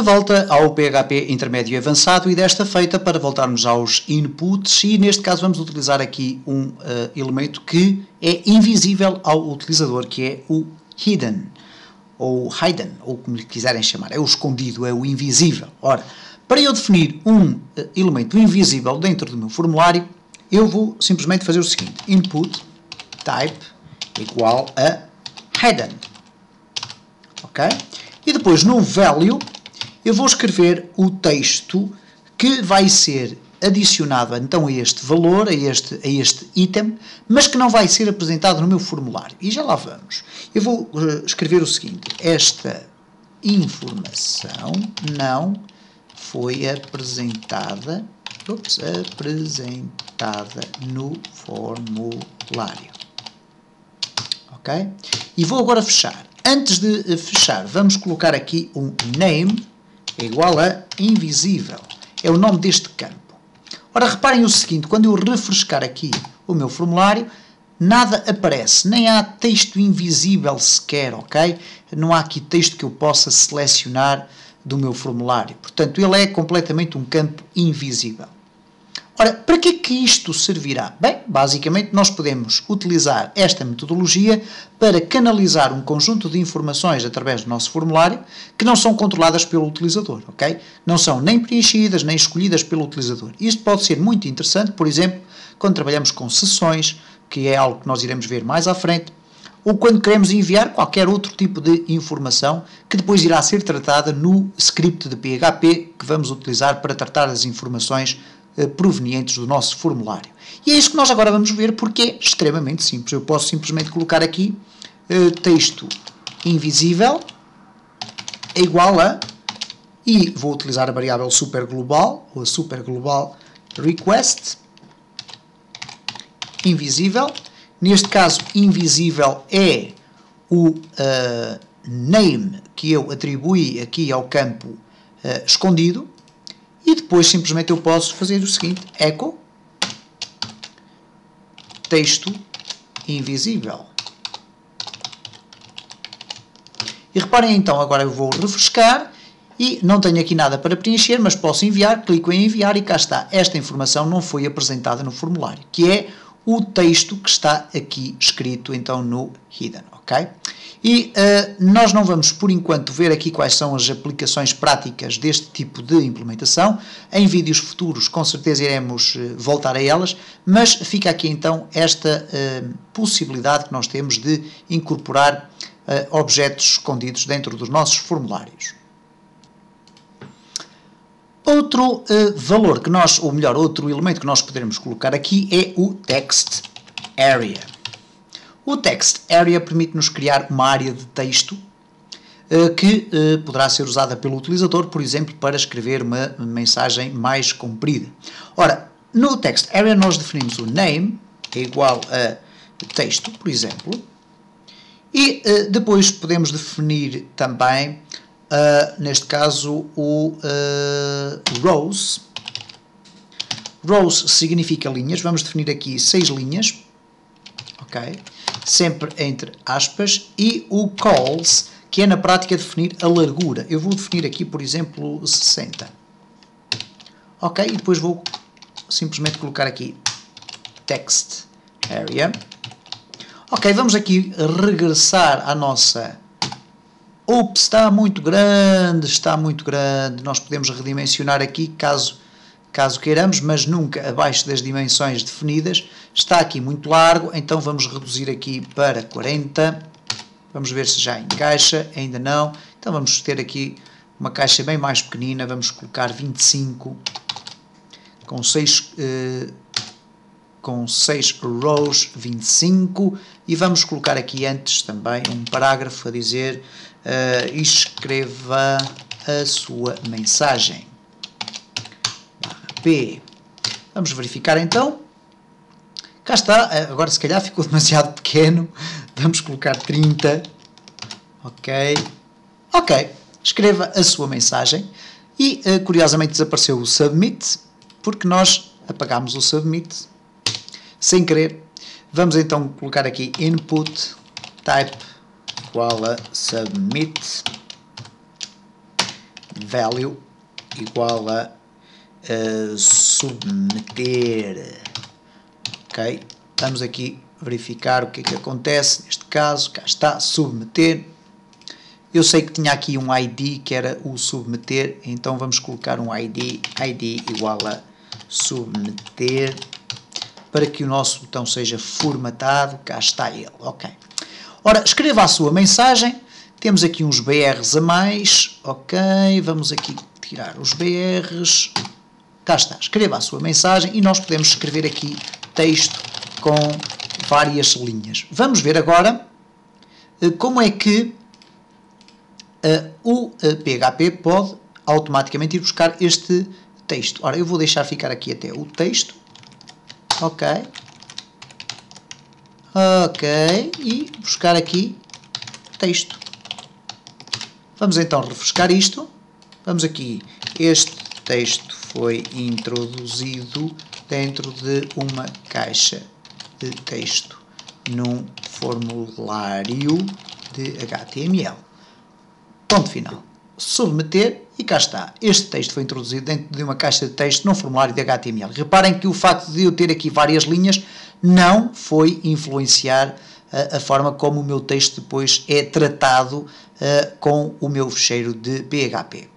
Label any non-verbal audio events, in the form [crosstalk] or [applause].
De volta ao PHP intermédio e avançado e desta feita para voltarmos aos inputs e neste caso vamos utilizar aqui um uh, elemento que é invisível ao utilizador, que é o hidden, ou hidden, ou como lhe quiserem chamar, é o escondido, é o invisível. Ora, para eu definir um uh, elemento invisível dentro do meu formulário, eu vou simplesmente fazer o seguinte, input type igual a hidden, ok? E depois no value eu vou escrever o texto que vai ser adicionado então a este valor, a este, a este item, mas que não vai ser apresentado no meu formulário. E já lá vamos. Eu vou uh, escrever o seguinte: esta informação não foi apresentada, ups, apresentada no formulário. Ok? E vou agora fechar. Antes de fechar, vamos colocar aqui um name igual a invisível. É o nome deste campo. Ora, reparem o seguinte, quando eu refrescar aqui o meu formulário, nada aparece, nem há texto invisível sequer, ok? Não há aqui texto que eu possa selecionar do meu formulário. Portanto, ele é completamente um campo invisível. Ora, para que é que isto servirá? Bem, basicamente nós podemos utilizar esta metodologia para canalizar um conjunto de informações através do nosso formulário que não são controladas pelo utilizador, ok? Não são nem preenchidas nem escolhidas pelo utilizador. Isto pode ser muito interessante, por exemplo, quando trabalhamos com sessões, que é algo que nós iremos ver mais à frente, ou quando queremos enviar qualquer outro tipo de informação que depois irá ser tratada no script de PHP que vamos utilizar para tratar as informações provenientes do nosso formulário. E é isso que nós agora vamos ver porque é extremamente simples. Eu posso simplesmente colocar aqui uh, texto invisível é igual a e vou utilizar a variável superglobal ou a superglobal request invisível. Neste caso, invisível é o uh, name que eu atribuí aqui ao campo uh, escondido e depois simplesmente eu posso fazer o seguinte, echo texto invisível. E reparem então, agora eu vou refrescar e não tenho aqui nada para preencher, mas posso enviar, clico em enviar e cá está. Esta informação não foi apresentada no formulário, que é o texto que está aqui escrito então no hidden, ok? E uh, nós não vamos, por enquanto, ver aqui quais são as aplicações práticas deste tipo de implementação. Em vídeos futuros, com certeza, iremos uh, voltar a elas, mas fica aqui então esta uh, possibilidade que nós temos de incorporar objetos escondidos dentro dos nossos formulários. Outro valor que nós, ou melhor, outro elemento que nós poderemos colocar aqui é o text area. O Text Area permite-nos criar uma área de texto uh, que uh, poderá ser usada pelo utilizador, por exemplo, para escrever uma mensagem mais comprida. Ora, no Text Area nós definimos o name, que é igual a texto, por exemplo, e uh, depois podemos definir também, neste caso, o rows. Rows significa linhas, vamos definir aqui seis linhas, ok? sempre entre aspas, e o calls, que é na prática definir a largura. Eu vou definir aqui, por exemplo, 60. Ok? E depois vou simplesmente colocar aqui text area. Ok, vamos aqui regressar à nossa... Ops, está muito grande, está muito grande. Nós podemos redimensionar aqui caso caso queiramos, mas nunca abaixo das dimensões definidas. Está aqui muito largo, então vamos reduzir aqui para 40. Vamos ver se já encaixa, ainda não. Então vamos ter aqui uma caixa bem mais pequenina, vamos colocar 25 com 6 eh, com 6 rows 25 e vamos colocar aqui antes também um parágrafo a dizer eh, escreva a sua mensagem. P. Vamos verificar então. Cá está, agora se calhar ficou [laughs] demasiado pequeno. Vamos colocar 30. Ok. Ok. Escreva a sua mensagem. E uh, curiosamente desapareceu o submit, porque nós apagámos o submit sem querer. Vamos então colocar aqui input type igual a submit value igual a uh, submeter. Ok? Vamos aqui verificar o que é que acontece neste caso. Cá está, submeter. Eu sei que tinha aqui um ID que era o submeter, então vamos colocar um ID, ID igual a submeter, para que o nosso botão seja formatado. Cá está ele, ok. Ora, escreva a sua mensagem. Temos aqui uns BRs a mais, ok. Vamos aqui tirar os BRs. Cá está, escreva a sua mensagem e nós podemos escrever aqui texto com várias linhas. Vamos ver agora eh, como é que uh, o PHP eh, pode automaticamente ir buscar este texto. Ora, eu vou deixar ficar aqui até o texto. Ok. Ok. E buscar aqui texto. Vamos então refrescar isto. Vamos aqui. Este texto foi introduzido dentro de uma caixa de texto num formulário de HTML. Ponto final. Submeter e cá está. Este texto foi introduzido dentro de uma caixa de texto num formulário de HTML. Reparem que o facto de eu ter aqui várias linhas não foi influenciar uh, a forma como o meu texto depois é tratado uh, com o meu fecheiro de PHP.